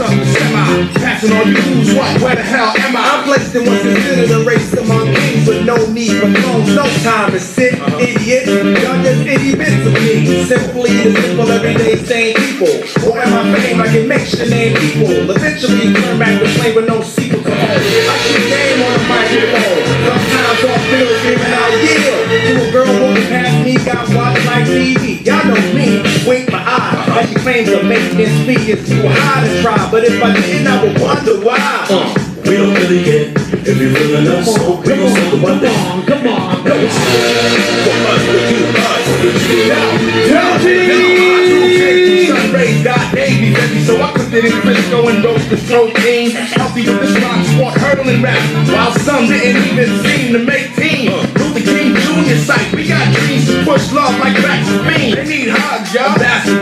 up semi. Passing on you who's what? Where the hell am I? I'm placed in what's considered a race among kings, but no need for thrones, no time to sit, idiot. Y'all just itty bits of me. Simply the simple everyday same people. Or am I fame? I can make your name equal. Eventually turn back to play with no sequel to home. I TV. Y'all know me, wink my eye. As she claims to make this speak is too high to try. But if I didn't, I would wonder why. Uh, we don't really get if you feeling us. We gon' say the one thing. Come on, No, it's for us to do us. Sun rays got Navy, baby, so I cooked it in Crisco and roast the protein. Healthy with the slots, want hurdling rap, while some didn't even seem to make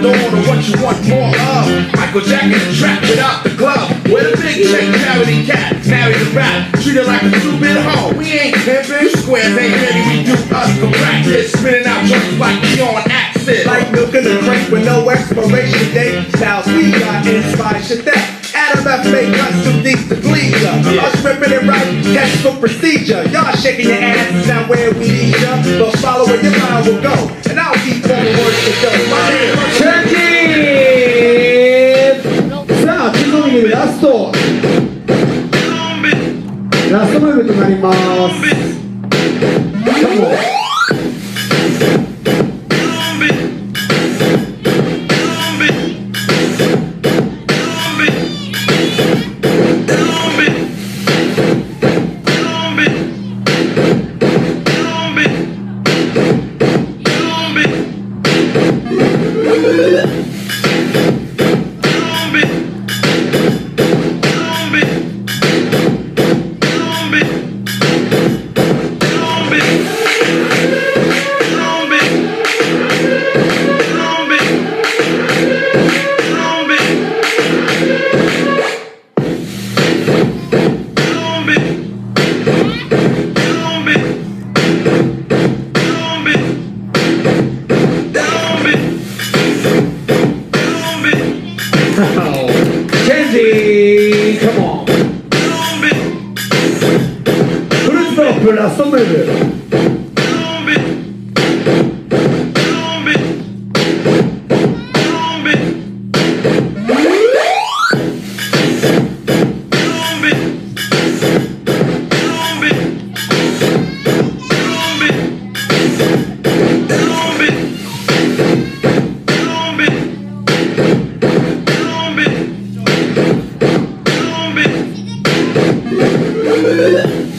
y'all. Ambassador to what you want more of. Michael Jackson trapped without the glove. Where the big check charity cat, married the rap, treated like a two-bit hoe. We ain't pimpin', squares ain't ready, we do us for practice. Spinning out joints like we on acid. Like milk in a crate with no expiration date. Styles we got inspired shit that Adam F. make us too deep to please ya. Us ripping it right, catch for procedure. Y'all shaking your asses not where we need ya. But follow where your mind will go. And なります。corazón beber. Ugh.